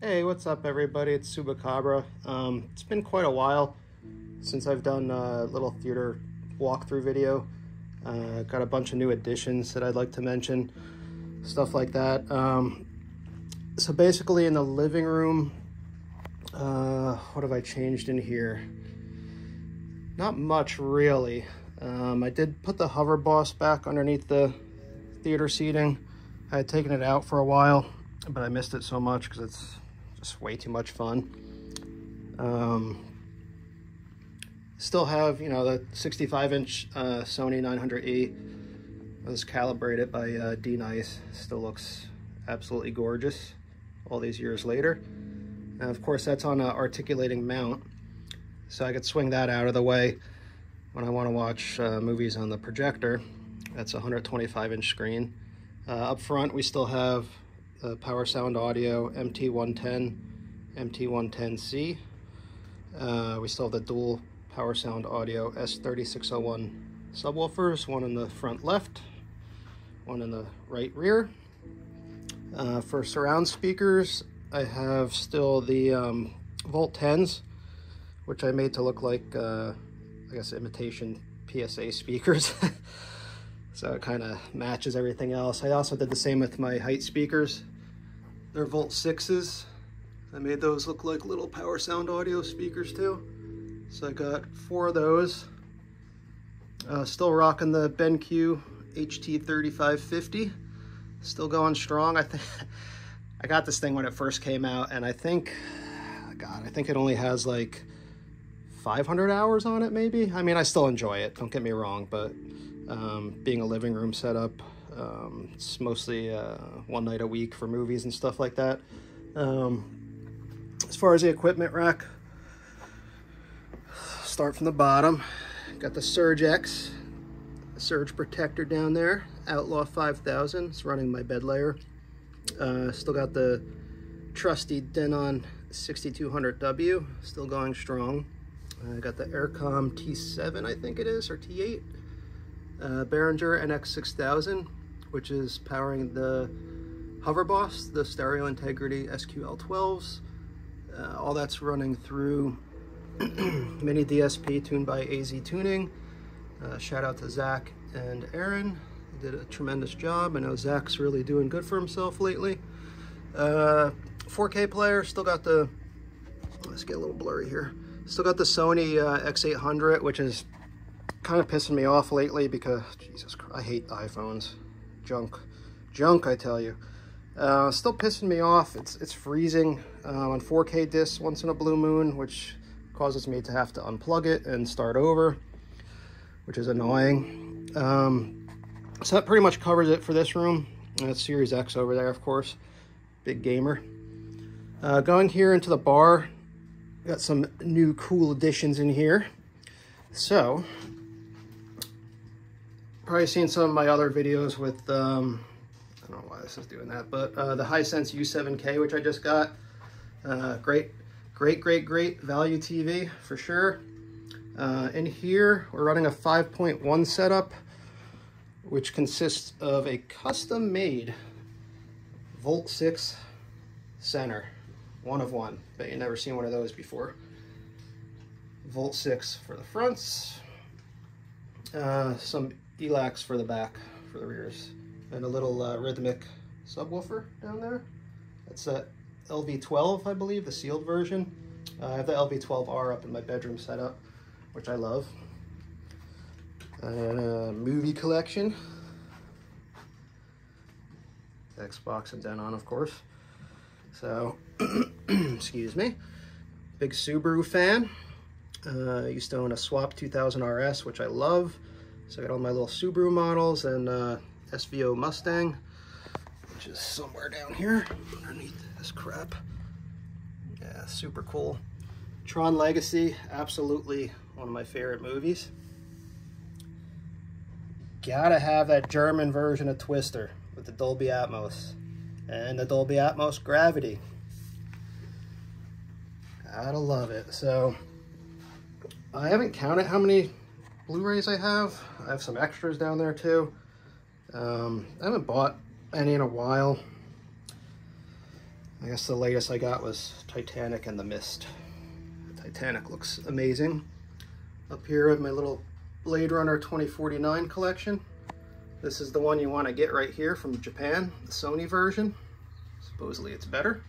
Hey, what's up everybody? It's Subacabra. Um, it's been quite a while since I've done a little theater walkthrough video. Uh, got a bunch of new additions that I'd like to mention, stuff like that. Um, so basically in the living room, uh, what have I changed in here? Not much really. Um, I did put the hover boss back underneath the theater seating. I had taken it out for a while, but I missed it so much because it's just way too much fun. Um, still have, you know, the 65 inch uh, Sony 900E. Was calibrated by uh, D-Nice. Still looks absolutely gorgeous all these years later. And of course, that's on an articulating mount, so I could swing that out of the way when I want to watch uh, movies on the projector. That's a 125 inch screen. Uh, up front, we still have the Power Sound Audio MT110, MT110C. Uh, we still have the dual Power Sound Audio S3601 subwoofers, one in the front left, one in the right rear. Uh, for surround speakers, I have still the um, Volt 10s, which I made to look like, uh, I guess, imitation PSA speakers. so it kind of matches everything else. I also did the same with my height speakers. They're Volt 6s. I made those look like little power sound audio speakers too. So I got four of those. Uh, still rocking the BenQ HT3550. Still going strong. I think I got this thing when it first came out and I think, God, I think it only has like 500 hours on it maybe. I mean, I still enjoy it, don't get me wrong, but um, being a living room setup, um, it's mostly uh, one night a week for movies and stuff like that. Um, as far as the equipment rack, start from the bottom. Got the Surge X, Surge Protector down there. Outlaw 5000, it's running my bed layer. Uh, still got the trusty Denon 6200W, still going strong. I uh, got the Aircom T7, I think it is, or T8. Uh, Behringer NX6000, which is powering the Hoverboss, the Stereo Integrity SQL12s. Uh, all that's running through Mini DSP tuned by AZ Tuning. Uh, shout out to Zach and Aaron. They did a tremendous job. I know Zach's really doing good for himself lately. Uh, 4K player, still got the, let's get a little blurry here. Still got the Sony uh, X800, which is kind of pissing me off lately because, Jesus Christ, I hate iPhones. Junk. Junk, I tell you. Uh, still pissing me off. It's it's freezing uh, on 4K discs once in a blue moon, which causes me to have to unplug it and start over, which is annoying. Um, so that pretty much covers it for this room. That's Series X over there, of course. Big gamer. Uh, going here into the bar, got some new cool additions in here. So, probably seen some of my other videos with um, I don't know why this is doing that, but uh, the Hisense U7K, which I just got. Uh, great, great, great, great value TV for sure. Uh, in here, we're running a 5.1 setup, which consists of a custom-made Volt 6 center. One of one, but you've never seen one of those before. Volt 6 for the fronts, uh, some ELACs for the back, for the rears and a little uh, Rythmik subwoofer down there. It's a LV12, I believe, the sealed version. Uh, I have the LV12R up in my bedroom setup, which I love. And a movie collection. Xbox and Denon, of course. So, excuse me. Big Subaru fan. Uh, used to own a Swap 2000 RS, which I love. So I got all my little Subaru models and uh, SVO Mustang, which is somewhere down here underneath this crap. Yeah, super cool. Tron Legacy, absolutely one of my favorite movies. Gotta have that German version of Twister with the Dolby Atmos and the Dolby Atmos Gravity. Gotta love it. So, I haven't counted how many Blu-rays I have. I have some extras down there too. Um, I haven't bought any in a while. I guess the latest I got was Titanic and the Mist. Titanic looks amazing. Up here at my little Blade Runner 2049 collection. This is the one you want to get right here from Japan, the Sony version. Supposedly it's better.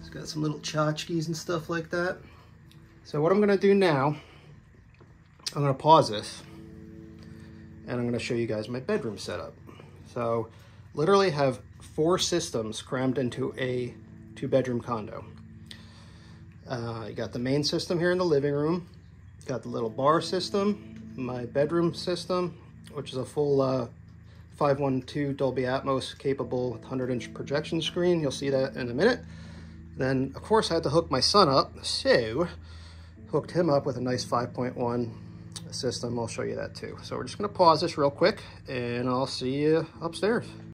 It's got some little tchotchkes and stuff like that. So what I'm going to do now, I'm to pause this and I'm going to show you guys my bedroom setup. So literally have four systems crammed into a two bedroom condo. Uh, you got the main system here in the living room. Got the little bar system, my bedroom system, which is a full uh, 512 Dolby Atmos capable 100 inch projection screen. You'll see that in a minute. Then of course I had to hook my son up. So hooked him up with a nice 5.1 system. I'll show you that too. So we're just gonna pause this real quick and I'll see you upstairs.